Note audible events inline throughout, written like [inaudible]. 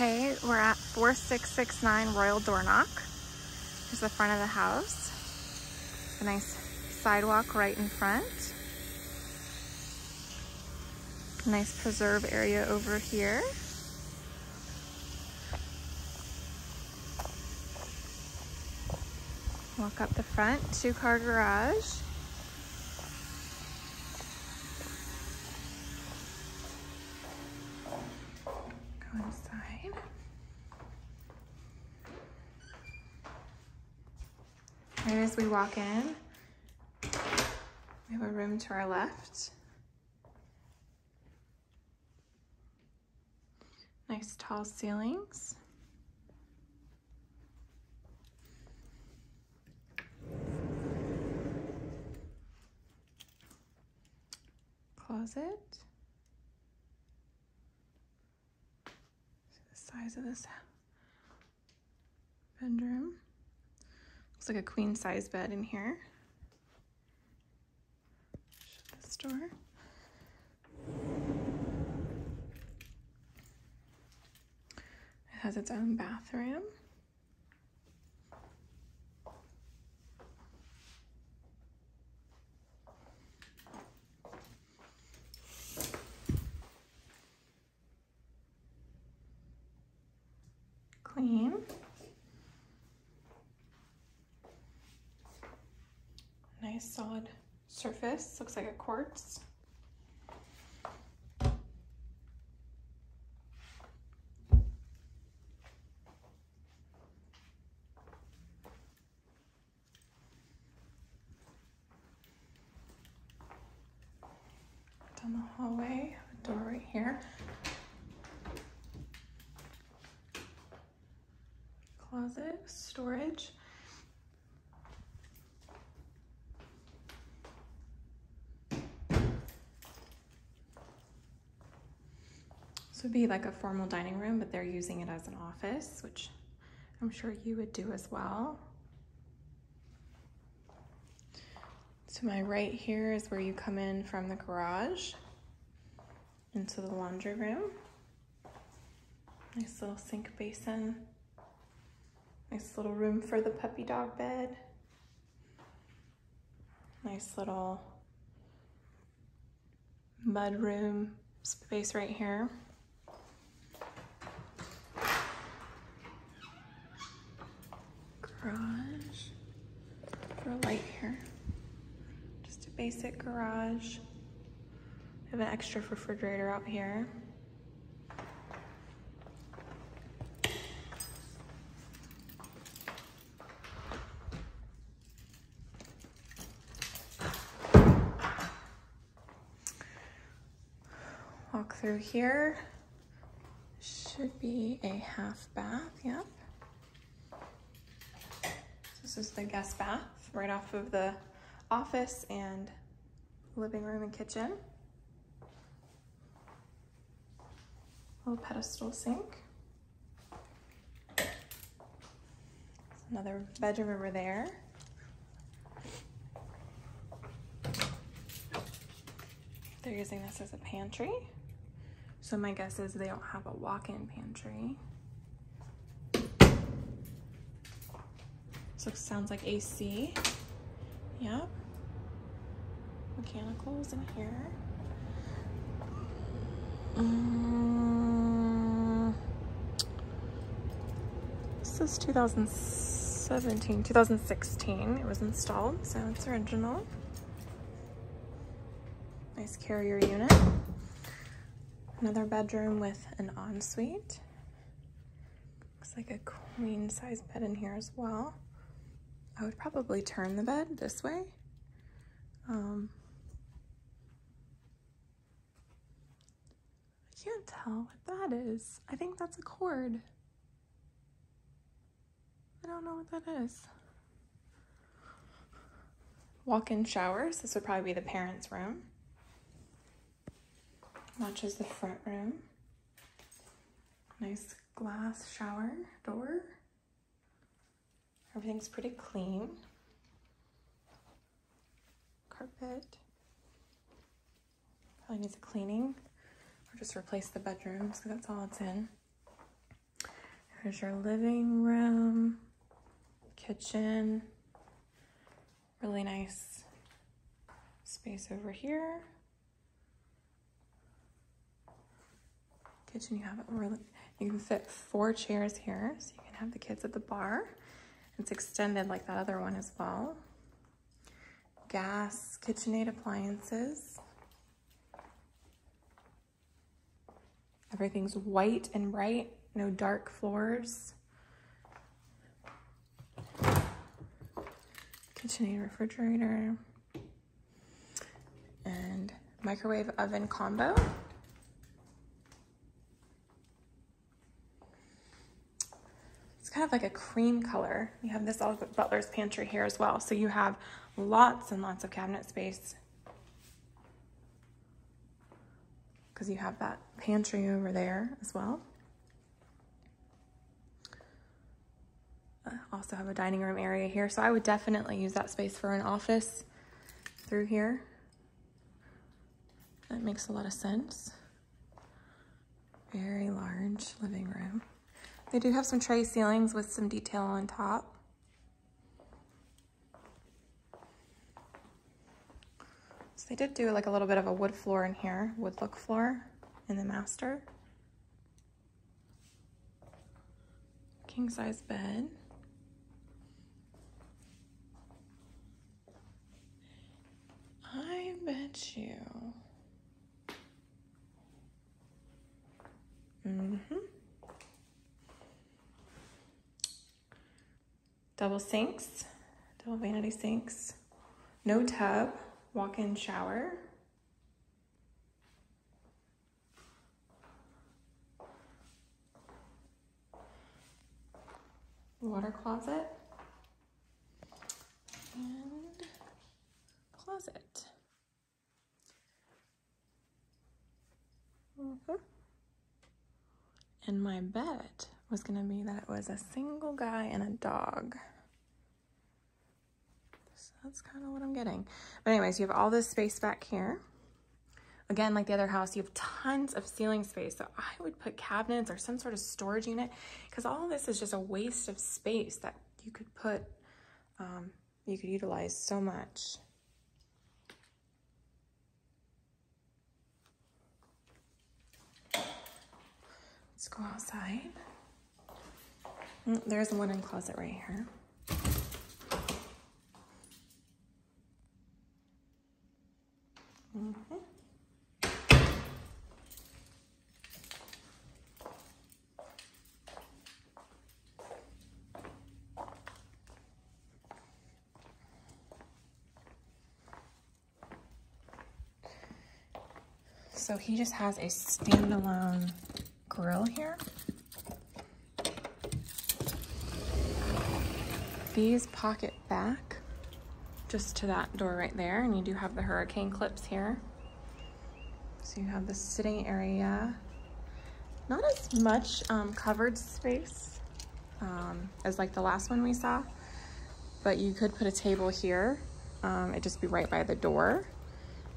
Okay, we're at 4669 Royal Dornoch. Here's the front of the house. A nice sidewalk right in front. Nice preserve area over here. Walk up the front, two car garage. Go inside. Right as we walk in, we have a room to our left. Nice tall ceilings. Closet. See the size of this bedroom. Looks like a queen size bed in here. Shut this door. It has its own bathroom. Clean. Nice solid surface, looks like a quartz. Down the hallway, a door right here. Closet, storage. This would be like a formal dining room, but they're using it as an office, which I'm sure you would do as well. To my right here is where you come in from the garage into the laundry room. Nice little sink basin. Nice little room for the puppy dog bed. Nice little mud room space right here. Garage. For a light here. Just a basic garage. I have an extra refrigerator out here. Walk through here. Should be a half bath, yep. This is the guest bath right off of the office and living room and kitchen. Little pedestal sink. Another bedroom over there. They're using this as a pantry. So my guess is they don't have a walk-in pantry. So sounds like AC. Yep. Mechanicals in here. Um, this is 2017, 2016. It was installed, so it's original. Nice carrier unit. Another bedroom with an ensuite. Looks like a queen size bed in here as well. I would probably turn the bed this way. Um, can't tell what that is. I think that's a cord. I don't know what that is. Walk-in showers. This would probably be the parents' room. Matches the front room. Nice glass shower door. Everything's pretty clean. Carpet. Probably needs a cleaning or just replace the bedrooms that's all it's in. Here's your living room, kitchen, really nice space over here. Kitchen, you have it really, you can fit four chairs here, so you can have the kids at the bar. It's extended like that other one as well. Gas, KitchenAid appliances. Everything's white and bright, no dark floors. Kitchen and refrigerator and microwave oven combo. It's kind of like a cream color. You have this all butler's pantry here as well. So you have lots and lots of cabinet space because you have that pantry over there as well. Uh, also have a dining room area here. So I would definitely use that space for an office through here. That makes a lot of sense. Very large living room. They do have some tray ceilings with some detail on top. They did do like a little bit of a wood floor in here, wood look floor in the master. King size bed. I bet you. Mm-hmm. double sinks, double vanity sinks, no tub, walk-in shower. Water closet and closet. Mm -hmm. And my bet was going to be that it was a single guy and a dog. That's kind of what I'm getting. But anyways, you have all this space back here. Again, like the other house, you have tons of ceiling space. So I would put cabinets or some sort of storage unit because all this is just a waste of space that you could put, um, you could utilize so much. Let's go outside. Mm, there's a linen closet right here. Mm -hmm. So he just has a standalone grill here. These pocket back just to that door right there. And you do have the hurricane clips here. So you have the sitting area. Not as much um, covered space um, as like the last one we saw, but you could put a table here. Um, it'd just be right by the door.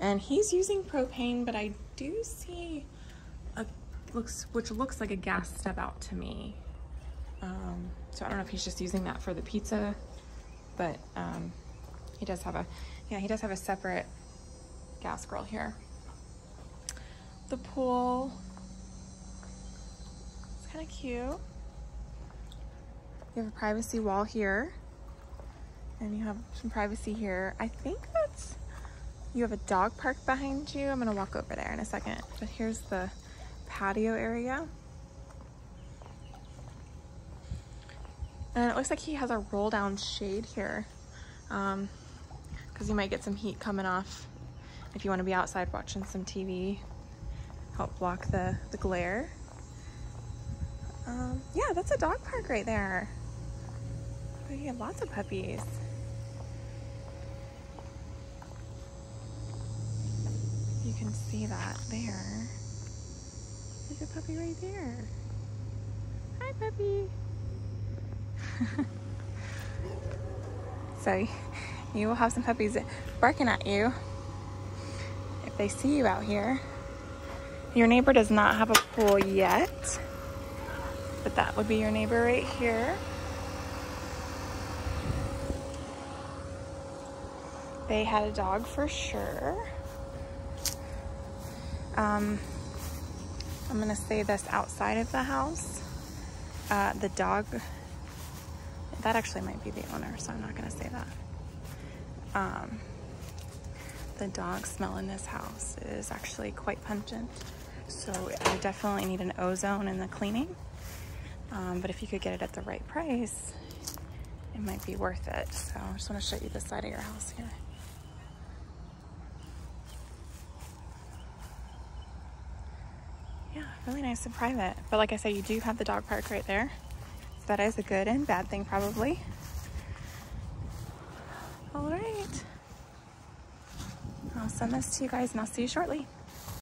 And he's using propane, but I do see a looks which looks like a gas step out to me. Um, so I don't know if he's just using that for the pizza, but um, he does have a, yeah, he does have a separate gas grill here. The pool, it's kind of cute. You have a privacy wall here and you have some privacy here. I think that's, you have a dog park behind you. I'm gonna walk over there in a second, but here's the patio area. And it looks like he has a roll down shade here um, because you might get some heat coming off if you want to be outside watching some TV. Help block the, the glare. Um, yeah, that's a dog park right there. You have lots of puppies. You can see that there. There's a puppy right there. Hi, puppy. [laughs] so you will have some puppies barking at you if they see you out here. Your neighbor does not have a pool yet. But that would be your neighbor right here. They had a dog for sure. Um, I'm gonna say this outside of the house. Uh, the dog, that actually might be the owner, so I'm not gonna say that. Um, the dog smell in this house is actually quite pungent. So I definitely need an ozone in the cleaning. Um, but if you could get it at the right price, it might be worth it. So I just wanna show you the side of your house here. Yeah, really nice and private. But like I said, you do have the dog park right there. So that is a good and bad thing probably. All right. I'll send this to you guys and I'll see you shortly.